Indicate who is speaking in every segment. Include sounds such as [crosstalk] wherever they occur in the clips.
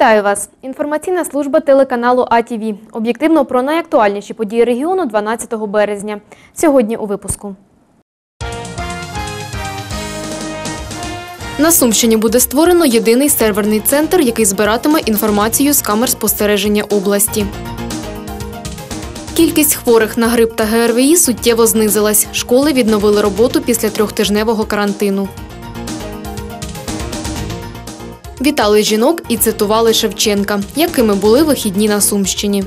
Speaker 1: Вітаю вас! Інформаційна служба телеканалу АТВ. Об'єктивно про найактуальніші події регіону 12 березня. Сьогодні у випуску. На Сумщині буде створено єдиний серверний центр, який збиратиме інформацію з камер спостереження області. Кількість хворих на грип та ГРВІ суттєво знизилась. Школи відновили роботу після трьохтижневого карантину. Вітали жінок і цитували Шевченка, якими були вихідні на Сумщині.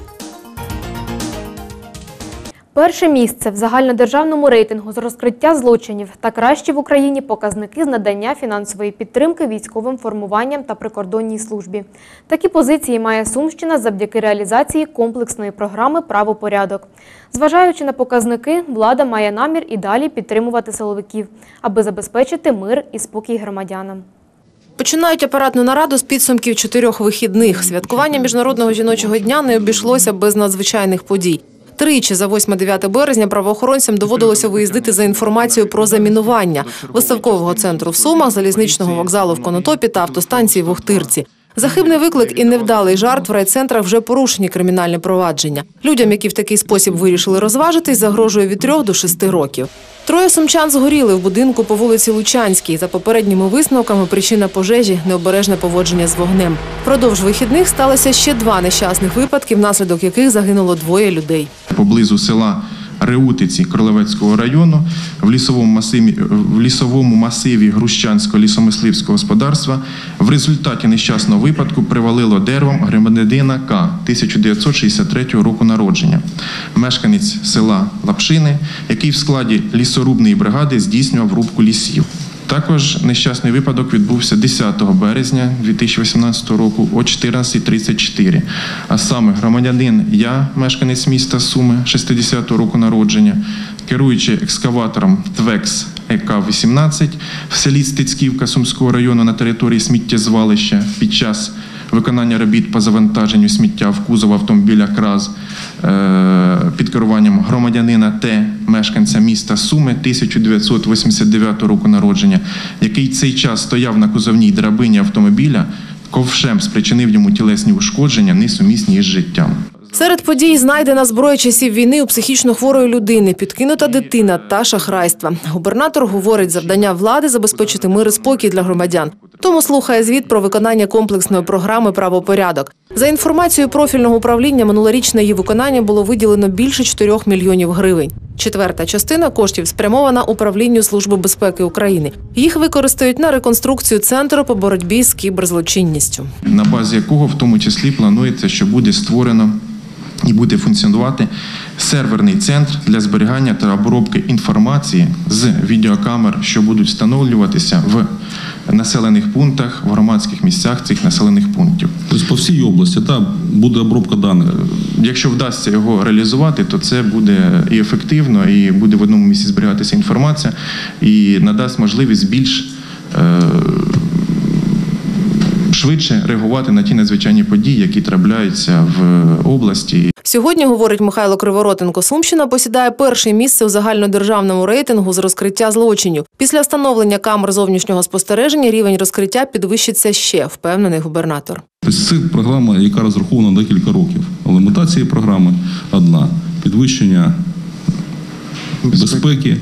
Speaker 1: Перше місце в загальнодержавному рейтингу з розкриття злочинів та кращі в Україні показники з надання фінансової підтримки військовим формуванням та прикордонній службі. Такі позиції має Сумщина завдяки реалізації комплексної програми Правопорядок. Зважаючи на показники, влада має намір і далі підтримувати силовиків, аби забезпечити мир і спокій громадянам.
Speaker 2: Починають апаратну нараду з підсумків чотирьох вихідних. Святкування Міжнародного жіночого дня не обійшлося без надзвичайних подій. Тричі за 8-9 березня правоохоронцям доводилося виїздити за інформацією про замінування виставкового центру в Сумах, залізничного вокзалу в Конотопі та автостанції в Охтирці. За хибний виклик і невдалий жарт в райцентрах вже порушені кримінальні провадження. Людям, які в такий спосіб вирішили розважитись, загрожує від трьох до шести років. Троє сумчан згоріли в будинку по вулиці Лучанській. За попередніми висновками причина пожежі необережне поводження з вогнем. Впродовж вихідних сталося ще два нещасних випадки, внаслідок яких загинуло двоє людей.
Speaker 3: поблизу села Реутиці Кролевецького району в лісовому масиві, в лісовому масиві Грущанського лісомисливського господарства в результаті нещасного випадку привалило деревом громадянина К 1963 року народження, мешканець села Лапшини, який в складі лісорубної бригади здійснював рубку лісів. Також нещасний випадок відбувся 10 березня 2018 року о 14.34. А саме громадянин Я, мешканець міста Суми, 60-го року народження, керуючи екскаватором ТВЕКС ЕК-18 в селі Стецьківка Сумського району на території сміттєзвалища під час виконання робіт по завантаженню сміття в кузов автомобіля КРАЗ е, під керуванням громадянина Т, мешканця міста Суми 1989 року народження, який цей час стояв на кузовній драбині автомобіля, ковшем спричинив йому тілесні ушкодження, несумісні із життям.
Speaker 2: Серед подій знайдена зброя часів війни у психічно хворої людини, підкинута дитина та шахрайства. Губернатор говорить, завдання влади забезпечити мир і спокій для громадян. Тому слухає звіт про виконання комплексної програми Правопорядок. За інформацією профільного управління, минулорічне її виконання було виділено більше 4 мільйонів гривень. Четверта частина коштів спрямована управлінню Служби безпеки України. Їх використають на реконструкцію центру по боротьбі з кіберзлочинністю.
Speaker 3: на базі якого в тому числі планується, що буде створено і буде функціонувати серверний центр для зберігання та обробки інформації з відеокамер, що будуть встановлюватися в населених пунктах, в громадських місцях цих населених пунктів.
Speaker 4: Тобто по всій області та буде обробка даних.
Speaker 3: Якщо вдасться його реалізувати, то це буде і ефективно, і буде в одному місці зберігатися інформація, і надасть можливість більш е, швидше реагувати на ті надзвичайні події, які трапляються в області.
Speaker 2: Сьогодні, говорить Михайло Криворотенко, Сумщина посідає перше місце у загальнодержавному рейтингу з розкриття злочинів. Після встановлення камер зовнішнього спостереження рівень розкриття підвищиться ще, впевнений губернатор.
Speaker 4: Тобто це програма, яка розрахована на декілька років. Але мета цієї програми одна підвищення безпеки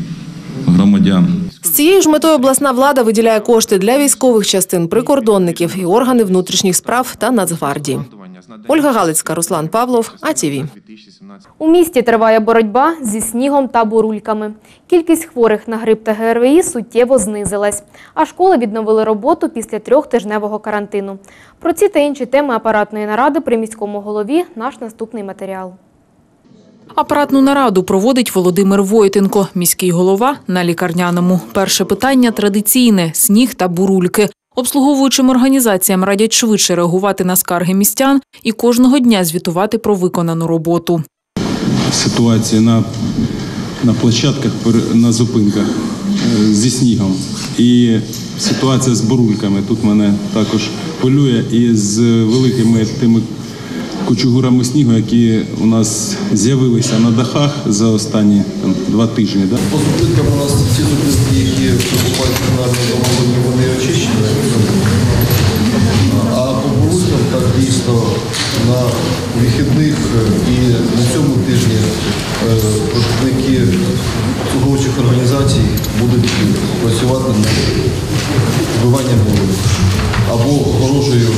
Speaker 4: громадян.
Speaker 2: З цією ж метою обласна влада виділяє кошти для військових частин, прикордонників і органи внутрішніх справ та Нацгвардії. Ольга Галицька, Руслан Павлов, АТВ.
Speaker 1: У місті триває боротьба зі снігом та бурульками. Кількість хворих на грип та ГРВІ суттєво знизилась, а школи відновили роботу після трьохтижневого карантину. Про ці та інші теми апаратної наради при міському голові наш наступний матеріал.
Speaker 5: Апаратну нараду проводить Володимир Войтенко, міський голова на лікарняному. Перше питання традиційне сніг та бурульки. Обслуговуючим організаціям радять швидше реагувати на скарги містян і кожного дня звітувати про виконану роботу.
Speaker 4: Ситуація на, на площадках, на зупинках е, зі снігом. І ситуація з бурульками тут мене також полює. І з великими тими кучугурами снігу, які у нас з'явилися на дахах за останні там, два тижні. Да?
Speaker 6: По зупинкам у нас всі зупинки, які прибувають на домовлені, вони очищені. А по вулицям так дійсно на вихідних е, і на цьому тижні е, представники службовчих організацій будуть працювати над вбиванням голоду або огорожею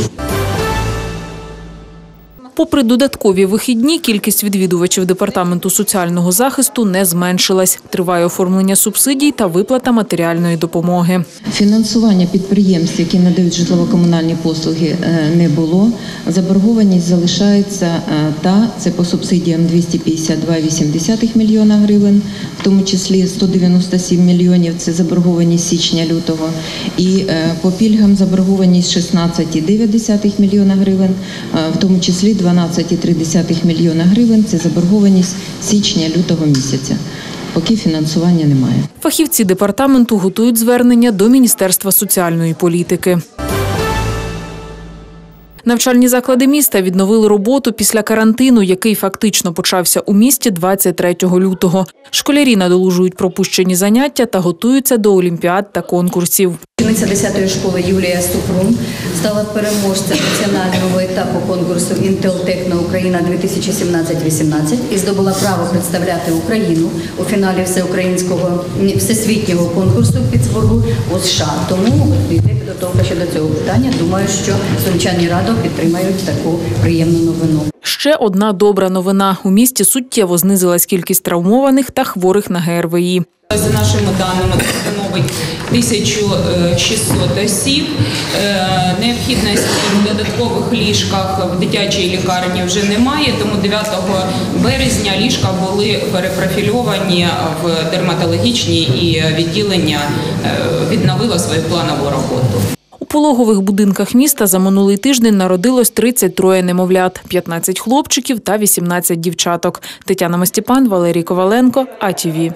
Speaker 5: Попри додаткові вихідні, кількість відвідувачів департаменту соціального захисту не зменшилась. Триває оформлення субсидій та виплата матеріальної допомоги.
Speaker 7: Фінансування підприємств, які надають житлово-комунальні послуги, е, не було. Заборгованість залишається е, та це по субсидіям 252,8 мільйона гривень, в тому числі 197 мільйонів це заборгованість січня-лютого. І е, по пільгам заборгованість 16,9 мільйона гривень, в тому числі 12,3 мільйона гривень це заборгованість січня-лютого місяця. Поки фінансування немає.
Speaker 5: Фахівці департаменту готують звернення до Міністерства соціальної політики. Навчальні заклади міста відновили роботу після карантину, який фактично почався у місті 23 лютого. Школярі надолужують пропущені заняття та готуються до олімпіад та конкурсів.
Speaker 8: Учениця 10-ї школи Юлія Ступрун стала переможцем національного етапу конкурсу Techno Україна 2017-18 і здобула право представляти Україну у фіналі всеукраїнського всесвітнього конкурсу в Пітсбургу у США. Тому йде підготовка щодо цього питання. Думаю, що сумчані радо підтримають таку приємну новину.
Speaker 5: Ще одна добра новина. У місті суттєво знизилась кількість травмованих та хворих на ГРВІ.
Speaker 9: За нашими даними, це становить 1600 осіб. Е, Необхідності в додаткових ліжках в дитячій лікарні вже немає, тому 9 березня ліжка були перепрофільовані в дерматологічні і відділення е, відновило свою планову роботу.
Speaker 5: Пологових будинках міста за минулий тиждень народилось 33 немовлят, 15 хлопчиків та 18 дівчаток. Тетяна Мостіпан, Валерій Коваленко, АТВ.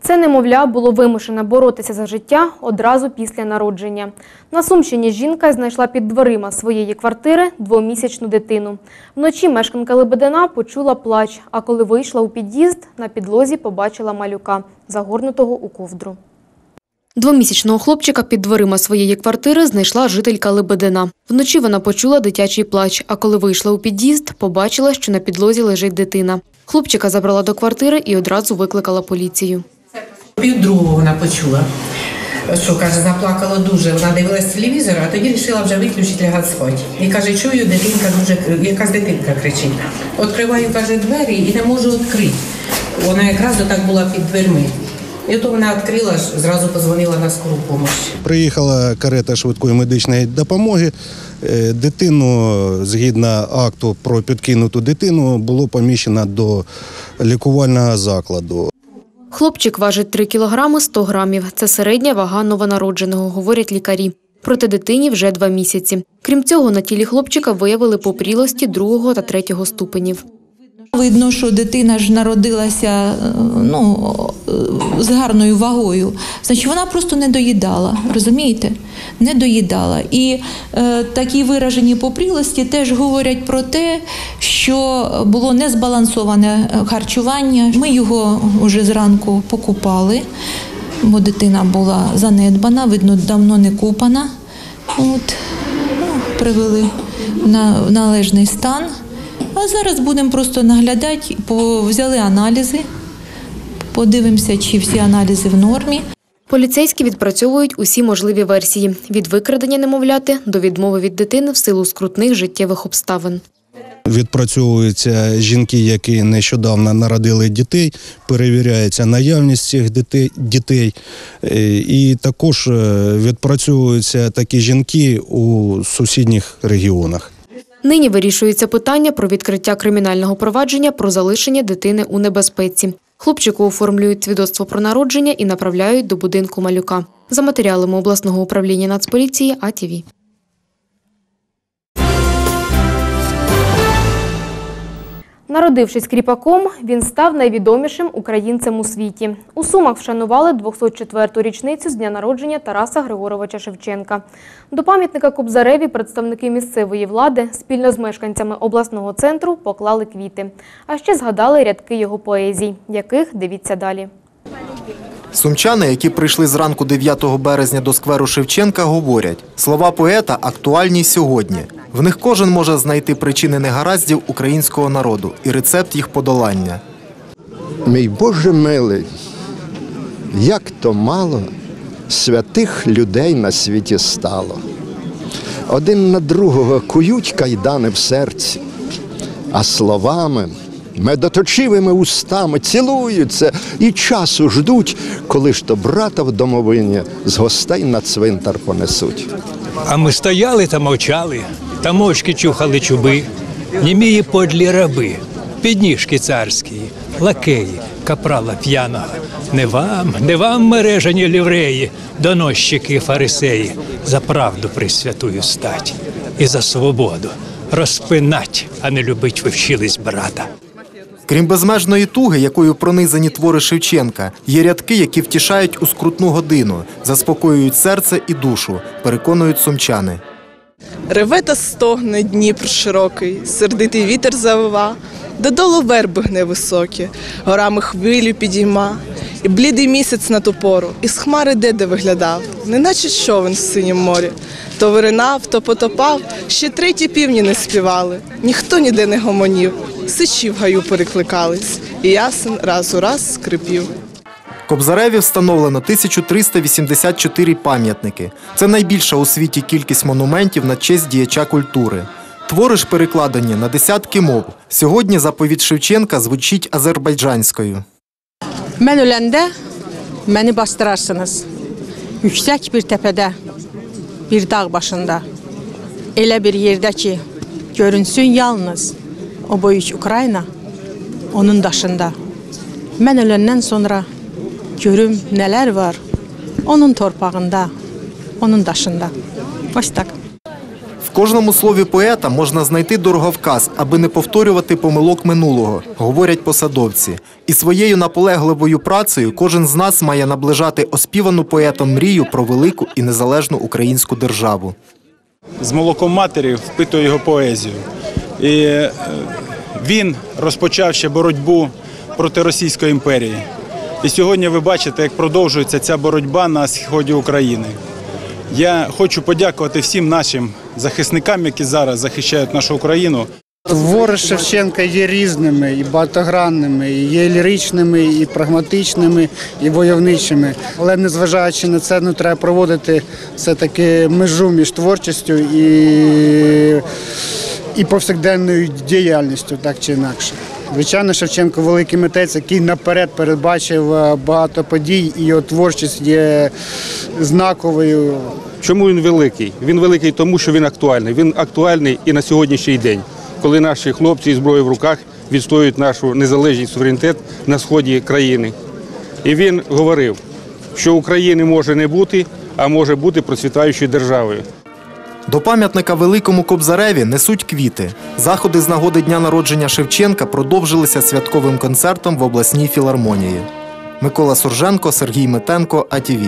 Speaker 1: Це немовля було вимушено боротися за життя одразу після народження. На Сумщині жінка знайшла під дверима своєї квартири двомісячну дитину. Вночі мешканка Лебедина почула плач, а коли вийшла у під'їзд, на підлозі побачила малюка, загорнутого у ковдру. Двомісячного хлопчика під дверима своєї квартири знайшла жителька Лебедина. Вночі вона почула дитячий плач, а коли вийшла у під'їзд, побачила, що на підлозі лежить дитина. Хлопчика забрала до квартири і одразу викликала поліцію.
Speaker 10: Пів другого вона почула, що каже, заплакала дуже. Вона дивилась телевізор, а тоді вирішила вже виключити лягати спати. І каже, чую, дитинка дуже якась дитинка кричить. Відкриваю, каже, двері і не можу відкрити. Вона якраз так була під дверми. І от вона відкрила, зразу позвонила на скору допомогу.
Speaker 11: Приїхала карета швидкої медичної допомоги. Е, Дитину, згідно акту про підкинуту дитину, було поміщено до лікувального закладу.
Speaker 1: Хлопчик важить 3 кілограми 100 грамів. Це середня вага новонародженого, говорять лікарі. Проте дитині вже два місяці. Крім цього, на тілі хлопчика виявили попрілості другого та третього ступенів.
Speaker 12: Видно, що дитина ж народилася е, ну, е, з гарною вагою. Значить, вона просто не доїдала, розумієте? Не доїдала. І е, такі виражені попрілості теж говорять про те, що було незбалансоване е, харчування. Ми його вже зранку покупали, бо дитина була занедбана, видно, давно не купана. От, ну, привели на належний стан. А зараз будемо просто наглядати, по- взяли аналізи, подивимося, чи всі аналізи в нормі.
Speaker 1: Поліцейські відпрацьовують усі можливі версії – від викрадення немовляти до відмови від дитини в силу скрутних життєвих обставин.
Speaker 11: Відпрацьовуються жінки, які нещодавно народили дітей, перевіряється наявність цих дітей. дітей. Е, І також е, відпрацьовуються такі жінки у сусідніх регіонах.
Speaker 1: Нині вирішується питання про відкриття кримінального провадження про залишення дитини у небезпеці. Хлопчику оформлюють свідоцтво про народження і направляють до будинку малюка. За матеріалами обласного управління Нацполіції АТВ. Народившись кріпаком, він став найвідомішим українцем у світі. У Сумах вшанували 204-ту річницю з дня народження Тараса Григоровича Шевченка. До пам'ятника Кобзареві представники місцевої влади спільно з мешканцями обласного центру поклали квіти. А ще згадали рядки його поезій, яких дивіться далі.
Speaker 13: Сумчани, які прийшли зранку 9 березня до скверу Шевченка, говорять, слова поета актуальні сьогодні. В них кожен може знайти причини негараздів українського народу і рецепт їх подолання.
Speaker 14: Мій Боже милий, як то мало святих людей на світі стало. Один на другого кують кайдани в серці, а словами, медоточивими устами цілуються і часу ждуть, коли ж то брата в домовині з гостей на цвинтар понесуть.
Speaker 15: А ми стояли та мовчали, та мовчки чухали чуби, німії подлі раби, підніжки царські, лакеї, капрала п'яного. Не вам, не вам, мережені лівреї, доносчики фарисеї, за правду присвятую стать і за свободу розпинать, а не любить ви вчились брата.
Speaker 13: Крім безмежної туги, якою пронизані твори Шевченка, є рядки, які втішають у скрутну годину, заспокоюють серце і душу, переконують сумчани.
Speaker 16: Реве та стогне Дніпр широкий, сердитий вітер завива, додолу верби гне високі, горами хвилю підійма, і блідий місяць на ту пору, із хмари деде виглядав, неначе човен в синім морі. То виринав, то потопав, ще треті півні не співали, ніхто ніде не гомонів, сичі в гаю перекликались, і ясен раз у раз скрипів.
Speaker 13: Кобзареві встановлено 1384 пам'ятники. Це найбільша у світі кількість монументів на честь діяча культури. Твори ж перекладені на десятки мов. Сьогодні заповідь Шевченка звучить азербайджанською.
Speaker 17: Mən öləndə məni bastırarsınız. Yüksək bir təpədə, bir dağ başında. Elə bir yerdə ki, görünsün yalnız o böyük Ukrayna onun daşında. Mən öləndən sonra görüm nələr var onun torpağında, onun daşında. Ось так.
Speaker 13: В кожному слові поета можна знайти дороговказ, аби не повторювати помилок минулого, говорять посадовці. І своєю наполегливою працею кожен з нас має наближати оспівану поетом мрію про велику і незалежну українську державу.
Speaker 18: з молоком матері впитує його поезію. І е, він розпочав ще боротьбу проти Російської імперії. І сьогодні ви бачите, як продовжується ця боротьба на сході України. Я хочу подякувати всім нашим захисникам, які зараз захищають нашу Україну.
Speaker 1: Твори Шевченка є різними і багатогранними, і є ліричними, і прагматичними, і войовничими. Але незважаючи на це, ну треба проводити все-таки межу між творчістю і, і повсякденною діяльністю, так чи інакше. Звичайно, Шевченко великий митець, який наперед передбачив е, багато подій, і його творчість є знаковою.
Speaker 19: Чому він великий? Він великий тому, що він актуальний. Він актуальний і на сьогоднішній день, коли наші хлопці зі зброєю в руках відстоюють нашу незалежність, суверенітет на сході країни. І він говорив, що України може не бути, а може бути процвітаючою державою.
Speaker 13: До пам'ятника Великому Кобзареві несуть квіти. Заходи з нагоди дня народження Шевченка продовжилися святковим концертом в обласній філармонії. Микола Сурженко, Сергій Митенко, АТВ.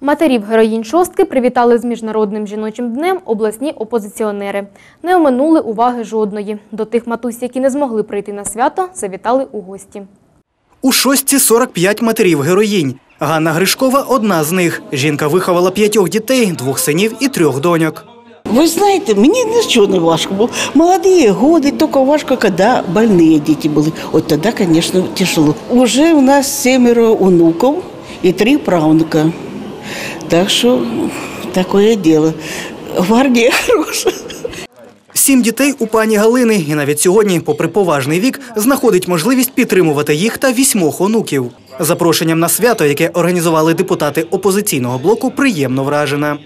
Speaker 20: Матерів героїнь шостки привітали з міжнародним жіночим днем обласні опозиціонери. Не оминули уваги жодної. До тих матусь, які не змогли прийти на свято, завітали у гості.
Speaker 2: У шостці 45 матерів героїнь. Ганна Гришкова одна з них. Жінка виховала п'ятьох дітей, двох синів і трьох доньок.
Speaker 8: Ви знаєте, мені нічого не важко було. Молоді годи, тільки важко, коли больні діти були. От тоді, звісно, тяжело. Уже у нас семеро онуків і три правнука. Так що таке діло. Гвардія [laughs] хороша.
Speaker 2: Сім дітей у пані Галини, і навіть сьогодні, попри поважний вік, знаходить можливість підтримувати їх та вісьмох онуків. Запрошенням на свято, яке організували депутати опозиційного блоку, приємно вражена.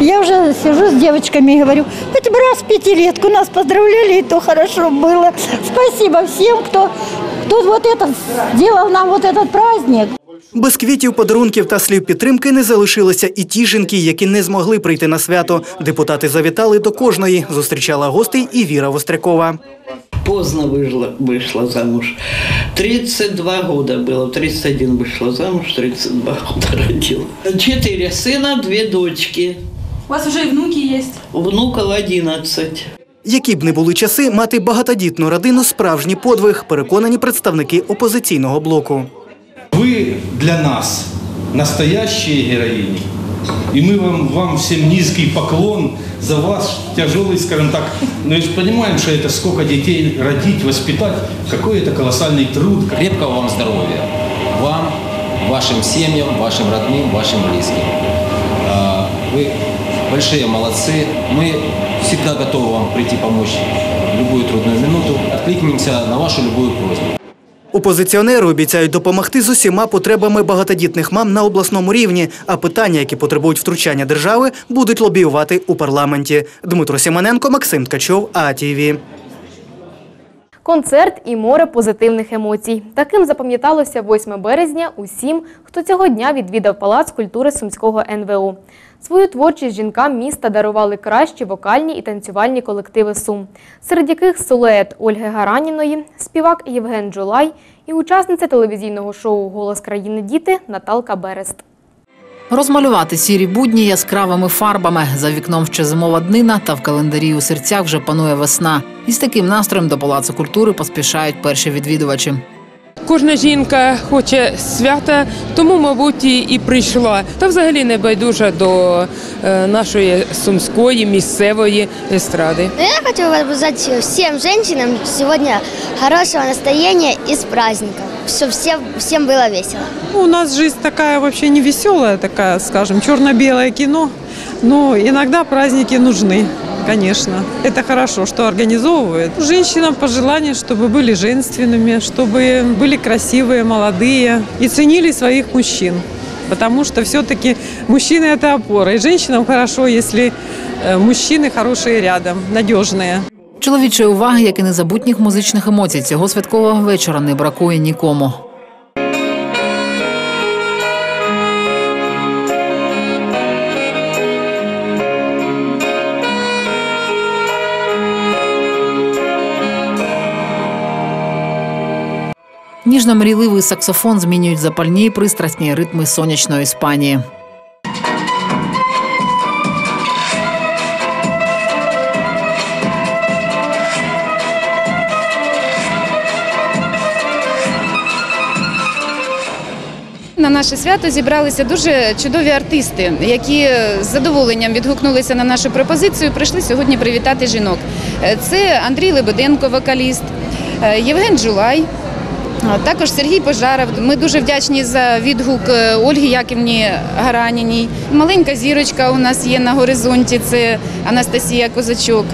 Speaker 21: Я уже сижу с девочками и говорю, хоть бы раз в пятилетку нас поздравляли, и то хорошо было. Спасибо всем, кто, кто вот это сделал нам вот этот праздник.
Speaker 2: Без квітів, подарунків та слів підтримки не залишилися і ті жінки, які не змогли прийти на свято. Депутати завітали до кожної. Зустрічала гостей і Віра Вострякова.
Speaker 22: Поздно вышла, вышла замуж. 32 года было, в 31 вышла замуж, 32 года родила. Четыре сына, две дочки.
Speaker 12: У вас уже и внуки есть?
Speaker 22: Внуков 11.
Speaker 2: Які б не були часи, мати багатодітну родину справжній подвиг, переконані представники опозиційного блоку.
Speaker 4: Ви для нас настоящие героини. И мы вам, вам всем низкий поклон за ваш тяжелый, скажем так, мы же понимаем, что это сколько детей родить, воспитать, какой это колоссальный труд.
Speaker 15: Крепкого вам здоровья. Вам, вашим семьям, вашим родным, вашим близким. А, Вы большие молодцы. Мы всегда готовы вам прийти помочь в любую трудную минуту. Откликнемся на вашу любую просьбу.
Speaker 2: Опозиціонери обіцяють допомогти з усіма потребами багатодітних мам на обласному рівні, а питання, які потребують втручання держави, будуть лобіювати у парламенті. Дмитро Сімоненко, Максим Ткачов, АТВ.
Speaker 1: Концерт і море позитивних емоцій. Таким запам'яталося 8 березня усім, хто цього дня відвідав Палац культури Сумського НВО. Свою творчість жінкам міста дарували кращі вокальні і танцювальні колективи Сум, серед яких солеет Ольги Гараніної, співак Євген Джулай і учасниця телевізійного шоу Голос країни діти Наталка Берест.
Speaker 7: Розмалювати сірі будні яскравими фарбами. За вікном ще зимова днина, та в календарі у серцях вже панує весна. І з таким настроєм до Палацу культури поспішають перші відвідувачі.
Speaker 23: Кожна жінка хоче свята, тому, мабуть, і і прийшла. Та взагалі не байдужа до е, нашої сумської місцевої естради.
Speaker 24: Ну, Я хочу возбуждать всем женщинам сегодня хорошего настроения и с праздником, чтобы всем, всем было весело.
Speaker 25: У нас жизнь такая вообще не веселая, такая, скажем, черно-белое кино. Но иногда праздники нужны, конечно. Это хорошо, что организовывает. Женщинам пожелание, чтобы были женственными, чтобы были красивые, молодые и ценили своих мужчин. Потому что все-таки мужчины – это опора. И женщинам хорошо, если э, мужчины хорошие рядом, надежные.
Speaker 7: Чоловічої уваги, як і незабутніх музичних емоцій, цього святкового вечора не бракує нікому. Ніжно-мрійливий саксофон змінюють запальні й пристрасні ритми сонячної Іспанії.
Speaker 26: На наше свято зібралися дуже чудові артисти, які з задоволенням відгукнулися на нашу пропозицію. Прийшли сьогодні привітати жінок. Це Андрій Лебеденко, вокаліст, е, Євген Джулай. Також Сергій Пожаров. Ми дуже вдячні за відгук е, Ольги Яківні Гараніній. Маленька зірочка у нас є на горизонті. Це Анастасія Козачок.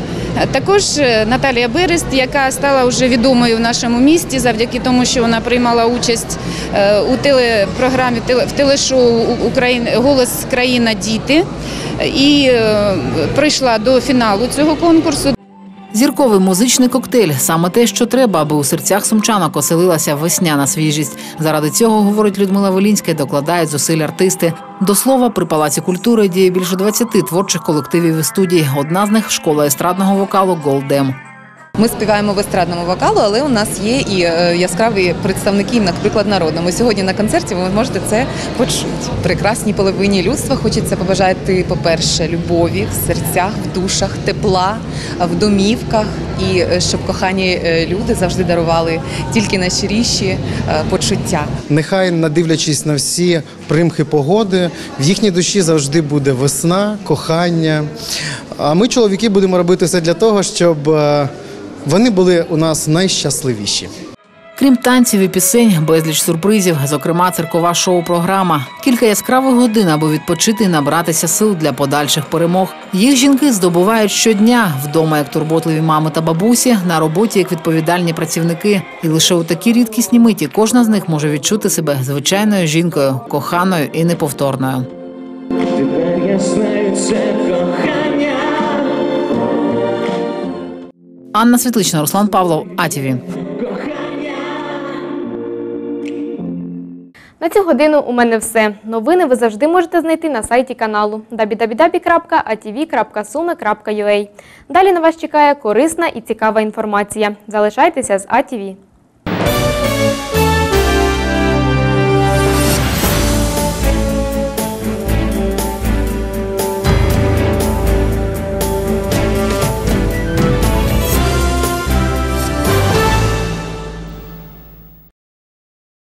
Speaker 26: Також е, Наталія Берест, яка стала вже відомою в нашому місті завдяки тому, що вона приймала участь е, у телепрограмі в телешоу Голос країна діти і прийшла до фіналу цього конкурсу.
Speaker 7: Зірковий музичний коктейль саме те, що треба, аби у серцях сумчанок оселилася весняна свіжість. Заради цього, говорить Людмила Волінська, докладають зусиль артисти. До слова, при палаці культури діє більше 20 творчих колективів і студій. Одна з них школа естрадного вокалу Голдем.
Speaker 27: Ми співаємо в естрадному вокалу, але у нас є і е, яскраві представники, наприклад, народному. Сьогодні на концерті ви можете це почути. Прекрасній половині людства хочеться побажати, по-перше, любові в серцях, в душах, тепла, в домівках, і е, щоб кохані е, люди завжди дарували тільки найщиріші почуття.
Speaker 14: Нехай, надивлячись на всі примхи погоди, в їхній душі завжди буде весна, кохання. А ми, чоловіки, будемо робити все для того, щоб вони були у нас найщасливіші.
Speaker 7: Крім танців і пісень, безліч сюрпризів, зокрема циркова шоу-програма. Кілька яскравих годин, аби відпочити і набратися сил для подальших перемог. Їх жінки здобувають щодня вдома, як турботливі мами та бабусі, на роботі як відповідальні працівники. І лише у такі рідкісні миті кожна з них може відчути себе звичайною жінкою, коханою і неповторною.
Speaker 28: Тепер я знаю це
Speaker 7: Анна Світлична, Руслан Павлов, АТВ.
Speaker 1: На цю годину у мене все. Новини ви завжди можете знайти на сайті каналу www.atv.sume.ua. Далі на вас чекає корисна і цікава інформація. Залишайтеся з АТВ.